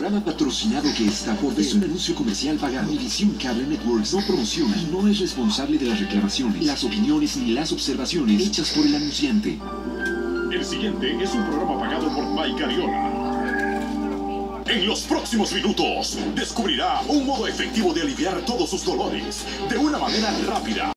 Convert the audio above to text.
programa patrocinado que está por ver es un anuncio comercial pagado. Univisión Cable Networks no promociona y no es responsable de las reclamaciones, las opiniones ni las observaciones hechas por el anunciante. El siguiente es un programa pagado por Mike Ariola. En los próximos minutos, descubrirá un modo efectivo de aliviar todos sus dolores de una manera rápida.